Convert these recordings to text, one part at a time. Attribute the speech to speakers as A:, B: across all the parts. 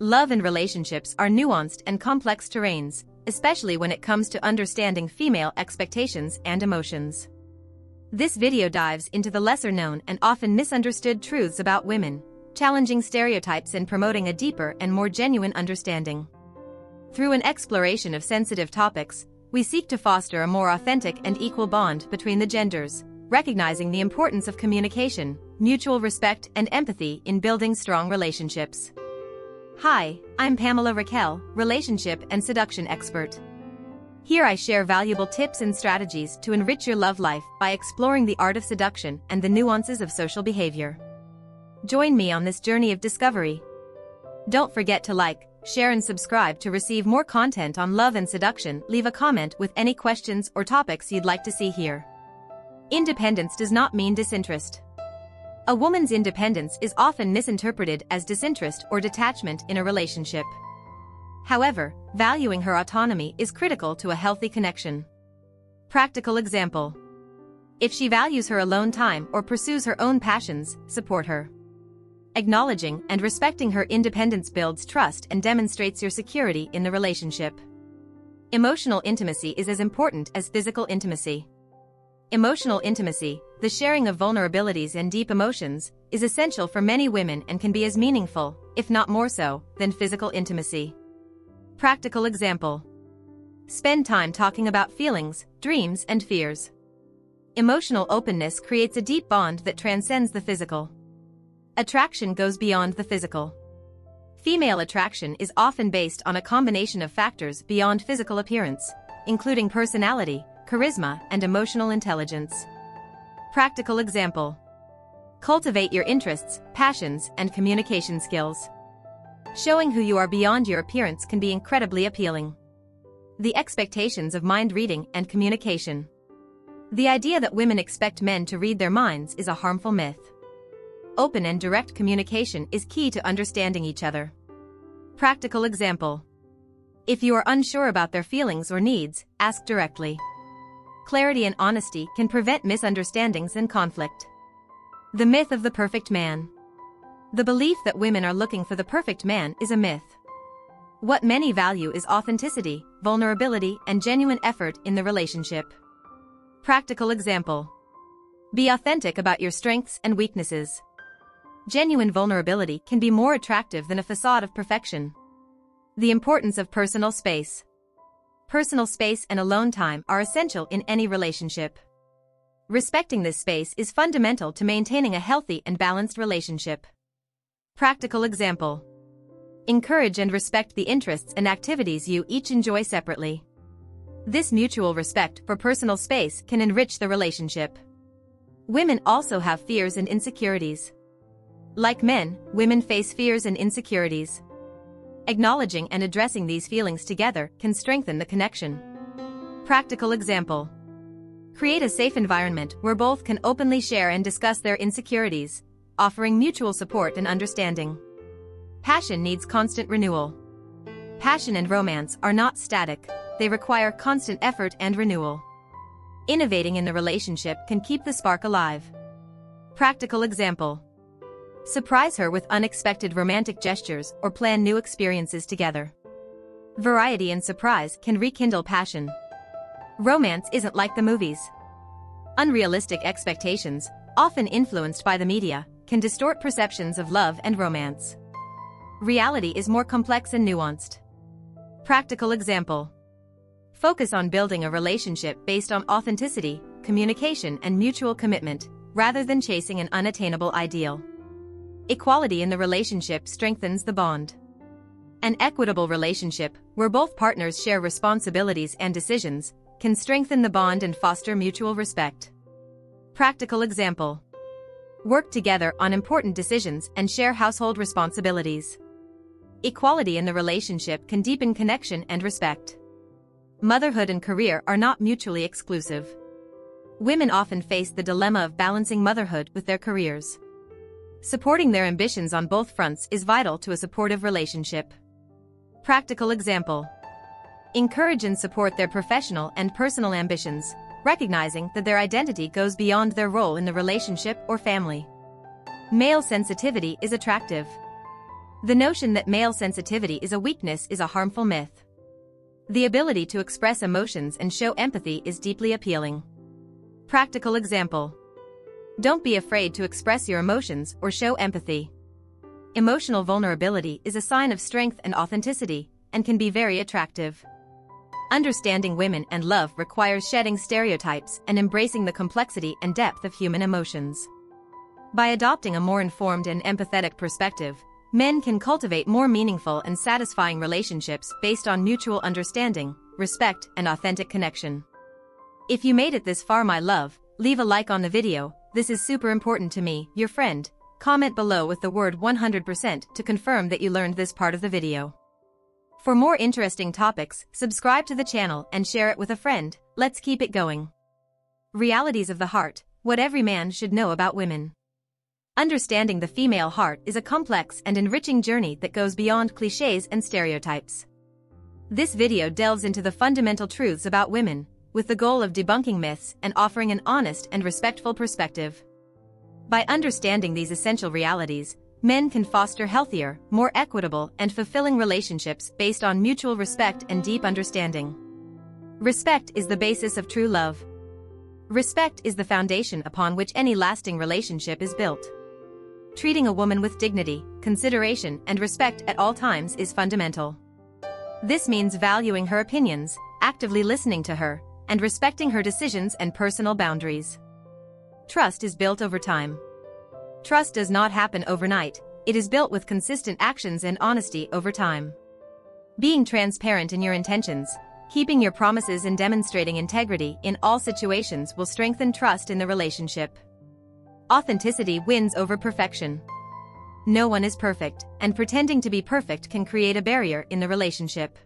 A: Love and relationships are nuanced and complex terrains, especially when it comes to understanding female expectations and emotions. This video dives into the lesser-known and often misunderstood truths about women, challenging stereotypes and promoting a deeper and more genuine understanding. Through an exploration of sensitive topics, we seek to foster a more authentic and equal bond between the genders, recognizing the importance of communication, mutual respect and empathy in building strong relationships. Hi, I'm Pamela Raquel, relationship and seduction expert. Here I share valuable tips and strategies to enrich your love life by exploring the art of seduction and the nuances of social behavior. Join me on this journey of discovery. Don't forget to like, share and subscribe to receive more content on love and seduction. Leave a comment with any questions or topics you'd like to see here. Independence does not mean disinterest. A woman's independence is often misinterpreted as disinterest or detachment in a relationship. However, valuing her autonomy is critical to a healthy connection. Practical example. If she values her alone time or pursues her own passions, support her. Acknowledging and respecting her independence builds trust and demonstrates your security in the relationship. Emotional intimacy is as important as physical intimacy. Emotional intimacy, the sharing of vulnerabilities and deep emotions, is essential for many women and can be as meaningful, if not more so, than physical intimacy. Practical example. Spend time talking about feelings, dreams and fears. Emotional openness creates a deep bond that transcends the physical. Attraction goes beyond the physical. Female attraction is often based on a combination of factors beyond physical appearance, including personality, charisma, and emotional intelligence. Practical example. Cultivate your interests, passions, and communication skills. Showing who you are beyond your appearance can be incredibly appealing. The expectations of mind reading and communication. The idea that women expect men to read their minds is a harmful myth. Open and direct communication is key to understanding each other. Practical example. If you are unsure about their feelings or needs, ask directly clarity and honesty can prevent misunderstandings and conflict. The myth of the perfect man. The belief that women are looking for the perfect man is a myth. What many value is authenticity, vulnerability, and genuine effort in the relationship. Practical example. Be authentic about your strengths and weaknesses. Genuine vulnerability can be more attractive than a facade of perfection. The importance of personal space. Personal space and alone time are essential in any relationship. Respecting this space is fundamental to maintaining a healthy and balanced relationship. Practical example. Encourage and respect the interests and activities you each enjoy separately. This mutual respect for personal space can enrich the relationship. Women also have fears and insecurities. Like men, women face fears and insecurities. Acknowledging and addressing these feelings together can strengthen the connection. Practical example. Create a safe environment where both can openly share and discuss their insecurities, offering mutual support and understanding. Passion needs constant renewal. Passion and romance are not static, they require constant effort and renewal. Innovating in the relationship can keep the spark alive. Practical example. Surprise her with unexpected romantic gestures or plan new experiences together. Variety and surprise can rekindle passion. Romance isn't like the movies. Unrealistic expectations, often influenced by the media, can distort perceptions of love and romance. Reality is more complex and nuanced. Practical example. Focus on building a relationship based on authenticity, communication and mutual commitment, rather than chasing an unattainable ideal. Equality in the relationship strengthens the bond. An equitable relationship, where both partners share responsibilities and decisions, can strengthen the bond and foster mutual respect. Practical example. Work together on important decisions and share household responsibilities. Equality in the relationship can deepen connection and respect. Motherhood and career are not mutually exclusive. Women often face the dilemma of balancing motherhood with their careers. Supporting their ambitions on both fronts is vital to a supportive relationship. Practical example. Encourage and support their professional and personal ambitions, recognizing that their identity goes beyond their role in the relationship or family. Male sensitivity is attractive. The notion that male sensitivity is a weakness is a harmful myth. The ability to express emotions and show empathy is deeply appealing. Practical example. Don't be afraid to express your emotions or show empathy. Emotional vulnerability is a sign of strength and authenticity, and can be very attractive. Understanding women and love requires shedding stereotypes and embracing the complexity and depth of human emotions. By adopting a more informed and empathetic perspective, men can cultivate more meaningful and satisfying relationships based on mutual understanding, respect, and authentic connection. If you made it this far my love, leave a like on the video, this is super important to me, your friend. Comment below with the word 100% to confirm that you learned this part of the video. For more interesting topics, subscribe to the channel and share it with a friend, let's keep it going. Realities of the Heart, What Every Man Should Know About Women. Understanding the female heart is a complex and enriching journey that goes beyond cliches and stereotypes. This video delves into the fundamental truths about women, with the goal of debunking myths and offering an honest and respectful perspective. By understanding these essential realities, men can foster healthier, more equitable, and fulfilling relationships based on mutual respect and deep understanding. Respect is the basis of true love. Respect is the foundation upon which any lasting relationship is built. Treating a woman with dignity, consideration, and respect at all times is fundamental. This means valuing her opinions, actively listening to her, and respecting her decisions and personal boundaries. Trust is built over time. Trust does not happen overnight, it is built with consistent actions and honesty over time. Being transparent in your intentions, keeping your promises and demonstrating integrity in all situations will strengthen trust in the relationship. Authenticity wins over perfection. No one is perfect, and pretending to be perfect can create a barrier in the relationship.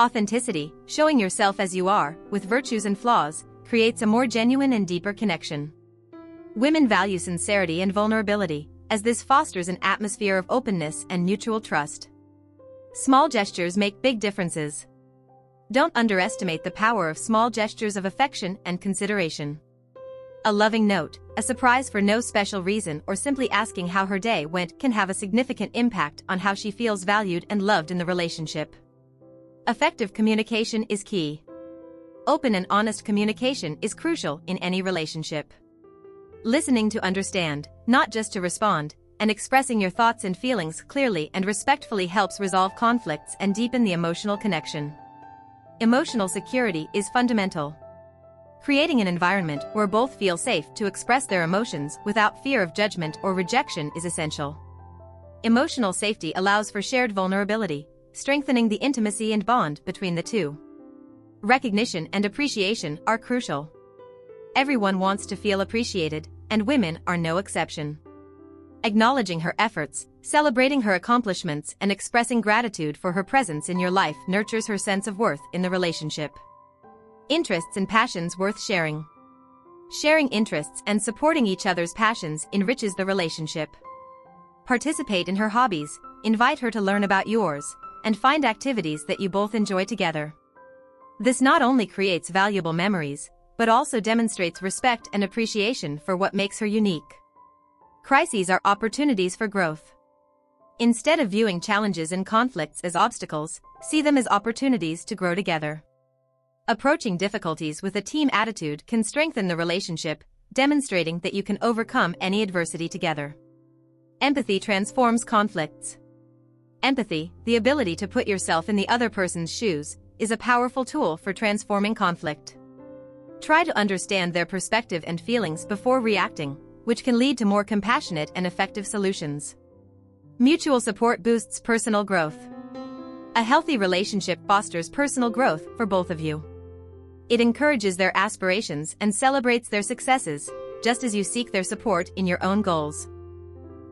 A: Authenticity, showing yourself as you are, with virtues and flaws, creates a more genuine and deeper connection. Women value sincerity and vulnerability, as this fosters an atmosphere of openness and mutual trust. Small gestures make big differences. Don't underestimate the power of small gestures of affection and consideration. A loving note, a surprise for no special reason or simply asking how her day went can have a significant impact on how she feels valued and loved in the relationship. Effective communication is key. Open and honest communication is crucial in any relationship. Listening to understand, not just to respond, and expressing your thoughts and feelings clearly and respectfully helps resolve conflicts and deepen the emotional connection. Emotional security is fundamental. Creating an environment where both feel safe to express their emotions without fear of judgment or rejection is essential. Emotional safety allows for shared vulnerability, strengthening the intimacy and bond between the two. Recognition and appreciation are crucial. Everyone wants to feel appreciated, and women are no exception. Acknowledging her efforts, celebrating her accomplishments, and expressing gratitude for her presence in your life nurtures her sense of worth in the relationship. Interests and passions worth sharing. Sharing interests and supporting each other's passions enriches the relationship. Participate in her hobbies, invite her to learn about yours, and find activities that you both enjoy together. This not only creates valuable memories, but also demonstrates respect and appreciation for what makes her unique. Crises are opportunities for growth. Instead of viewing challenges and conflicts as obstacles, see them as opportunities to grow together. Approaching difficulties with a team attitude can strengthen the relationship, demonstrating that you can overcome any adversity together. Empathy transforms conflicts. Empathy, the ability to put yourself in the other person's shoes, is a powerful tool for transforming conflict. Try to understand their perspective and feelings before reacting, which can lead to more compassionate and effective solutions. Mutual support boosts personal growth. A healthy relationship fosters personal growth for both of you. It encourages their aspirations and celebrates their successes, just as you seek their support in your own goals.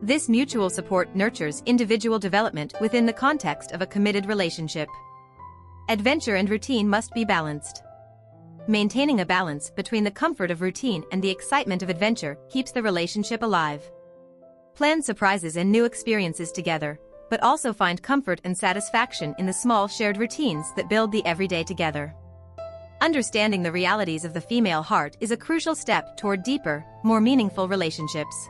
A: This mutual support nurtures individual development within the context of a committed relationship. Adventure and routine must be balanced. Maintaining a balance between the comfort of routine and the excitement of adventure keeps the relationship alive. Plan surprises and new experiences together, but also find comfort and satisfaction in the small shared routines that build the everyday together. Understanding the realities of the female heart is a crucial step toward deeper, more meaningful relationships.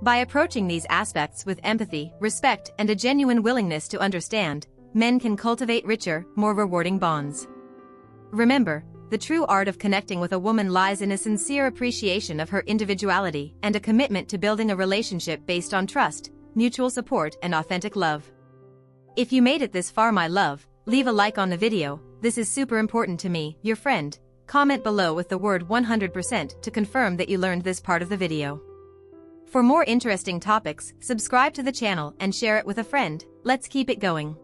A: By approaching these aspects with empathy, respect, and a genuine willingness to understand, men can cultivate richer, more rewarding bonds. Remember, the true art of connecting with a woman lies in a sincere appreciation of her individuality and a commitment to building a relationship based on trust, mutual support, and authentic love. If you made it this far, my love, leave a like on the video, this is super important to me, your friend. Comment below with the word 100% to confirm that you learned this part of the video. For more interesting topics, subscribe to the channel and share it with a friend. Let's keep it going.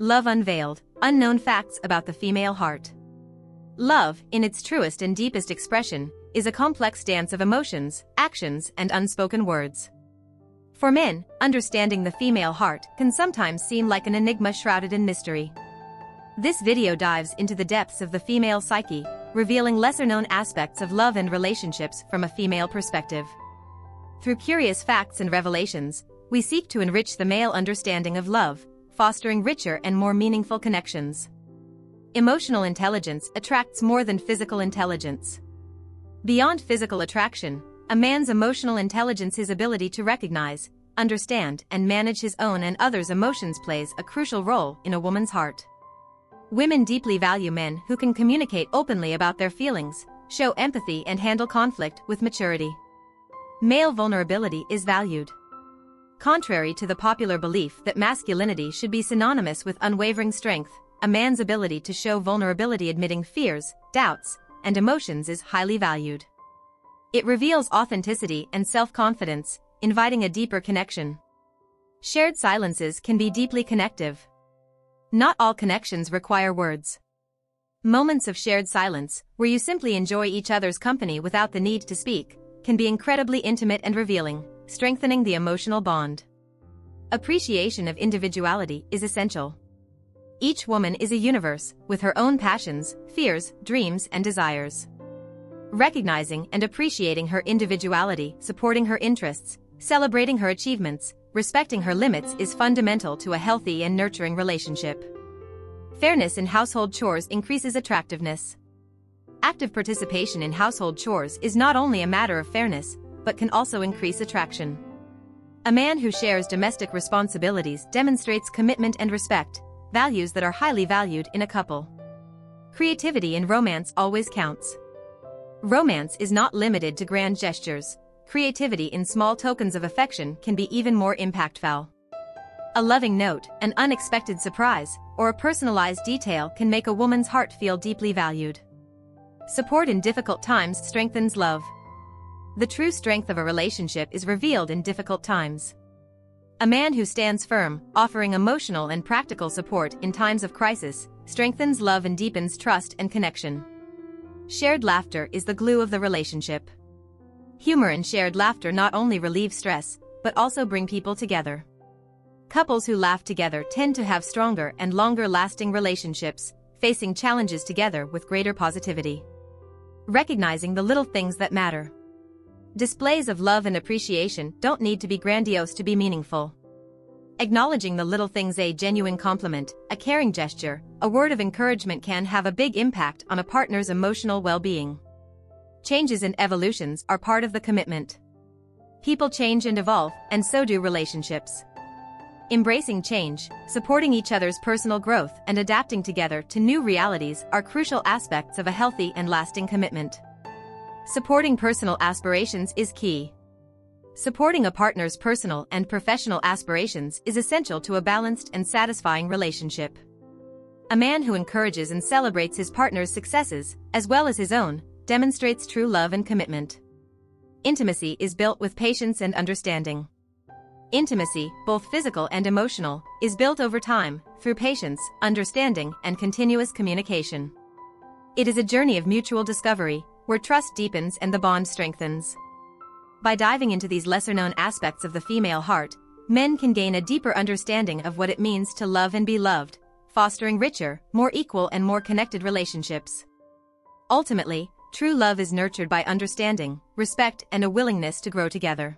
A: Love Unveiled Unknown Facts About the Female Heart. Love, in its truest and deepest expression, is a complex dance of emotions, actions, and unspoken words. For men, understanding the female heart can sometimes seem like an enigma shrouded in mystery. This video dives into the depths of the female psyche, revealing lesser-known aspects of love and relationships from a female perspective. Through curious facts and revelations, we seek to enrich the male understanding of love, fostering richer and more meaningful connections. Emotional intelligence attracts more than physical intelligence. Beyond physical attraction, a man's emotional intelligence his ability to recognize, understand, and manage his own and others' emotions plays a crucial role in a woman's heart. Women deeply value men who can communicate openly about their feelings, show empathy and handle conflict with maturity. Male vulnerability is valued. Contrary to the popular belief that masculinity should be synonymous with unwavering strength, a man's ability to show vulnerability admitting fears, doubts, and emotions is highly valued. It reveals authenticity and self-confidence, inviting a deeper connection. Shared silences can be deeply connective. Not all connections require words. Moments of shared silence, where you simply enjoy each other's company without the need to speak, can be incredibly intimate and revealing, strengthening the emotional bond. Appreciation of individuality is essential. Each woman is a universe, with her own passions, fears, dreams, and desires. Recognizing and appreciating her individuality, supporting her interests, celebrating her achievements, respecting her limits is fundamental to a healthy and nurturing relationship. Fairness in household chores increases attractiveness. Active participation in household chores is not only a matter of fairness, but can also increase attraction. A man who shares domestic responsibilities demonstrates commitment and respect, values that are highly valued in a couple. Creativity in romance always counts. Romance is not limited to grand gestures. Creativity in small tokens of affection can be even more impactful. A loving note, an unexpected surprise, or a personalized detail can make a woman's heart feel deeply valued. Support in difficult times strengthens love. The true strength of a relationship is revealed in difficult times. A man who stands firm, offering emotional and practical support in times of crisis, strengthens love and deepens trust and connection. Shared laughter is the glue of the relationship. Humor and shared laughter not only relieve stress, but also bring people together. Couples who laugh together tend to have stronger and longer lasting relationships, facing challenges together with greater positivity. Recognizing the little things that matter. Displays of love and appreciation don't need to be grandiose to be meaningful. Acknowledging the little things a genuine compliment, a caring gesture, a word of encouragement can have a big impact on a partner's emotional well-being. Changes and evolutions are part of the commitment. People change and evolve, and so do relationships. Embracing change, supporting each other's personal growth and adapting together to new realities are crucial aspects of a healthy and lasting commitment. Supporting personal aspirations is key. Supporting a partner's personal and professional aspirations is essential to a balanced and satisfying relationship. A man who encourages and celebrates his partner's successes, as well as his own, demonstrates true love and commitment. Intimacy is built with patience and understanding. Intimacy, both physical and emotional, is built over time, through patience, understanding, and continuous communication. It is a journey of mutual discovery, where trust deepens and the bond strengthens. By diving into these lesser-known aspects of the female heart, men can gain a deeper understanding of what it means to love and be loved, fostering richer, more equal and more connected relationships. Ultimately, true love is nurtured by understanding, respect and a willingness to grow together.